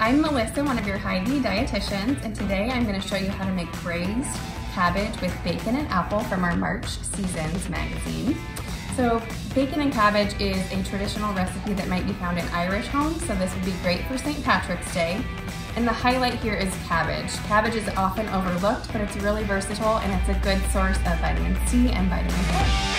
I'm Melissa, one of your Hy-Vee dietitians, and today I'm going to show you how to make braised cabbage with bacon and apple from our March Seasons magazine. So bacon and cabbage is a traditional recipe that might be found in Irish homes, so this would be great for St. Patrick's Day. And the highlight here is cabbage. Cabbage is often overlooked, but it's really versatile and it's a good source of vitamin C and vitamin K.